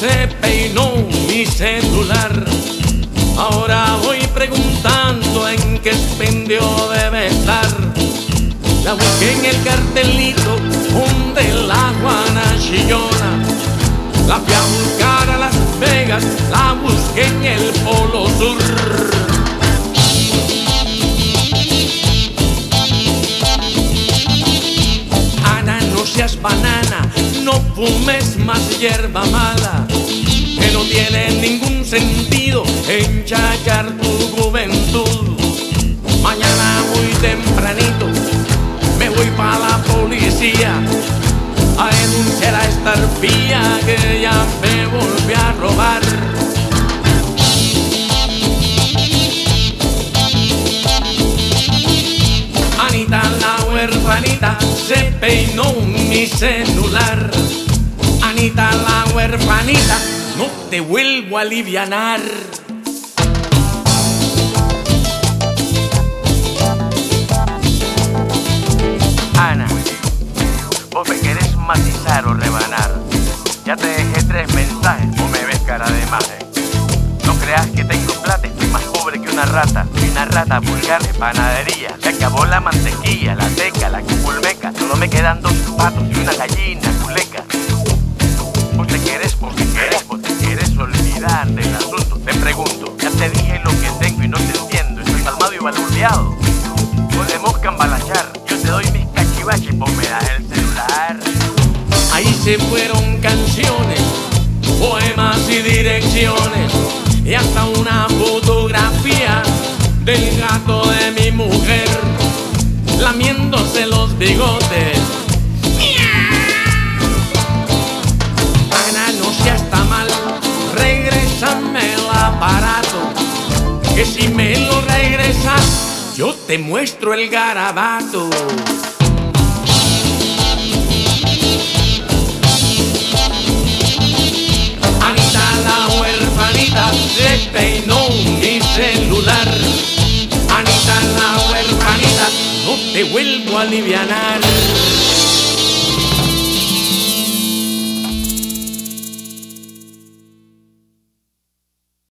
Se peinó mi celular. Ahora voy preguntando en qué expendio debe estar. La busqué en el cartelito donde la Juana chillona. La fui a buscar a Las Vegas, la busqué en el Polo Sur. Ana, no seas banana, no fumes más hierba mala, que no tiene ningún sentido enchachar tu policía a a esta arpía que ya me volvió a robar. Anita la huerfanita se peinó mi celular. Anita la huerfanita, no te vuelvo a alivianar. Matizar o rebanar. Ya te dejé tres mensajes, vos me ves cara de maje. No creas que tengo plata, estoy más pobre que una rata. Soy una rata vulgar de panadería. Se acabó la mantequilla, la teca, la cupulmeca. Solo me quedan dos zapatos y una gallina culeca. Vos te querés, vos te querés, vos te querés olvidar del asunto. Te pregunto, ya te dije lo que tengo y no te entiendo. Estoy calmado y balbuceado. Se fueron canciones, poemas y direcciones, y hasta una fotografía del gato de mi mujer, lamiéndose los bigotes. Ana, no seas tan mal, regrésame el aparato, que si me lo regresas, yo te muestro el garabato. Te vuelvo a alivianar.